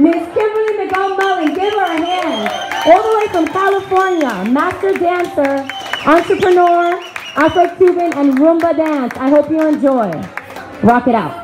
Miss Kimberly Mullen, give her a hand. All the way from California, master dancer, entrepreneur, Afro-Cuban, and Rumba dance. I hope you enjoy. Rock it out.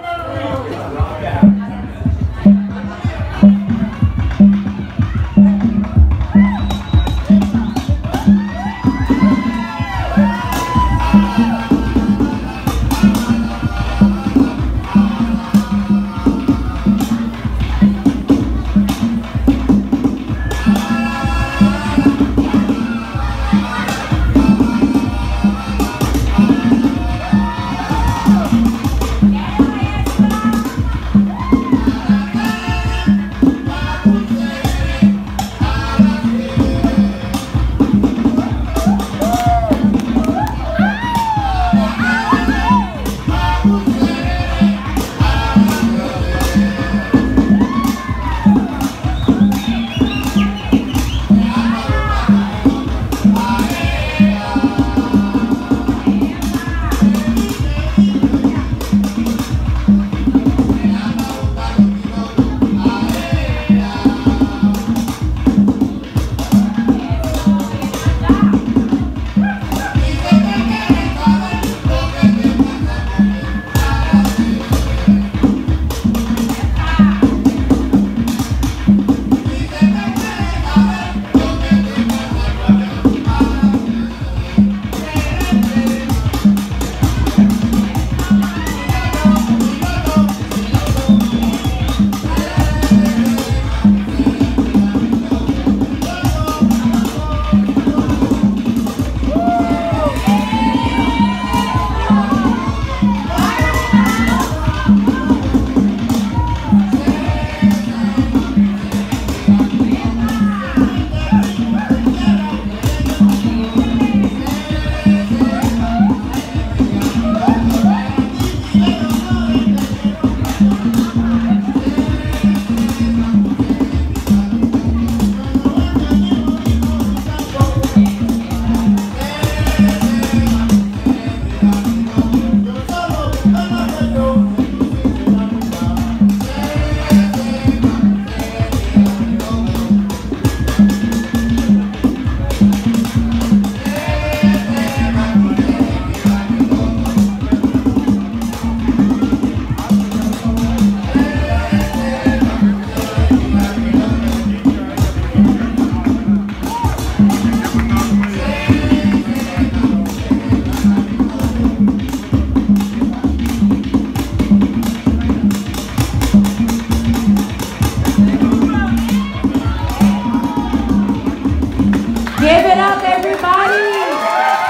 Give it up, everybody!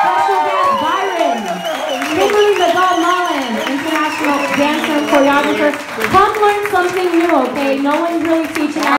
Special guest Byron, Kimberly Miguel Mullen, international dancer choreographer. Come learn something new, okay? No one's really teaching